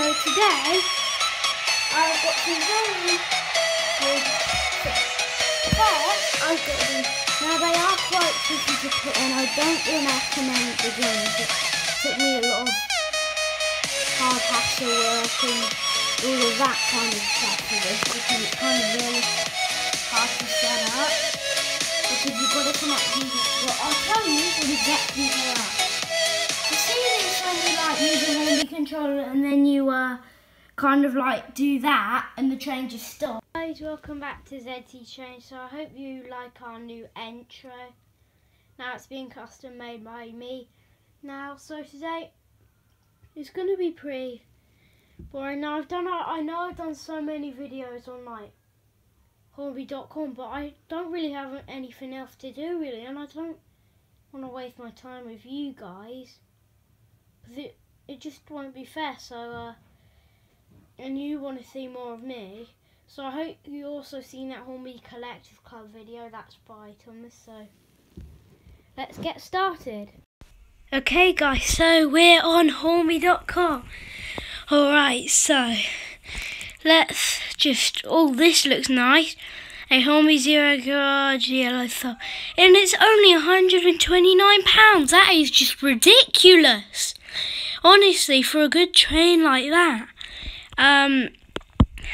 so today I've got some very good fish. First, I've got them. Now they are quite tricky to put in. I don't recommend it beginners. It took me a lot of hard hassle work and all of that kind of stuff for this because it's kind of really hard to set up. Because you've got to connect these. Well, I'll tell you exactly they are. Controller and then you uh kind of like do that and the train just stops. Guys, welcome back to ZT Train. So I hope you like our new intro. Now it's being custom made by me. Now, so today it's gonna be pretty boring. Now I've done I know I've done so many videos on like Hornby.com, but I don't really have anything else to do really, and I don't want to waste my time with you guys it, it just won't be fair. So, uh, and you want to see more of me. So I hope you also seen that Hornby Collective Club video. That's by Thomas. So let's get started. Okay, guys. So we're on Hornby.com. All right. So let's just. Oh, this looks nice. A Hornby Zero Garage Yellow Thumb. And it's only £129. That is just ridiculous. Honestly, for a good train like that. Um,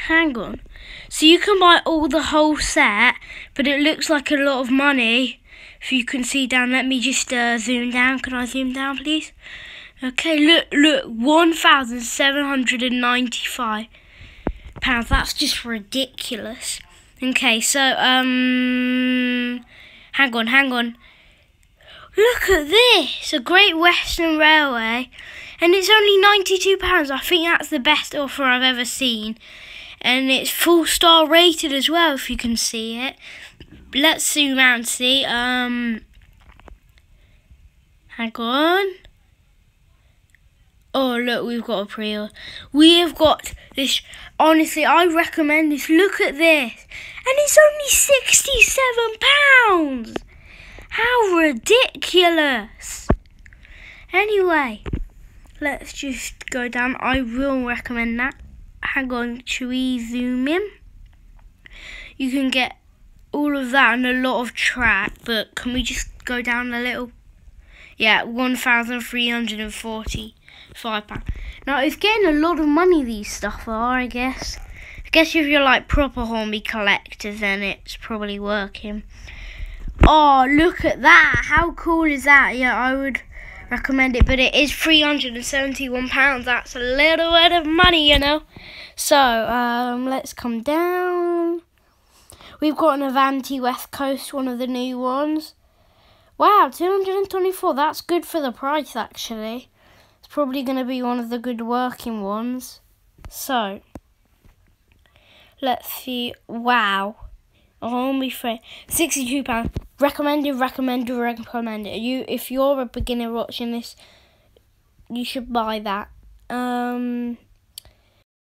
hang on. So you can buy all the whole set, but it looks like a lot of money. If you can see down, let me just uh, zoom down. Can I zoom down, please? Okay, look, look, one thousand seven hundred and ninety-five pounds. That's just ridiculous. Okay, so, um, hang on, hang on. Look at this, a Great Western Railway, and it's only £92. I think that's the best offer I've ever seen. And it's full star rated as well, if you can see it. Let's zoom out and see. Um, hang on. Oh, look, we've got a pre order. We have got this. Honestly, I recommend this. Look at this. And it's only £67. How ridiculous. Anyway, let's just go down. I will recommend that. Hang on, should we zoom in? You can get all of that and a lot of track, but can we just go down a little? Yeah, 1,340 five pound. Now it's getting a lot of money. These stuff are, I guess. I guess if you're like proper Hornby collectors, then it's probably working. Oh, look at that! How cool is that? Yeah, I would recommend it, but it is three hundred and seventy-one pounds. That's a little bit of money, you know. So um, let's come down. We've got an Avanti West Coast, one of the new ones. Wow, 224. That's good for the price, actually. It's probably going to be one of the good working ones. So, let's see. Wow. Only for £62. Recommended, recommended, recommended. You, if you're a beginner watching this, you should buy that. Um,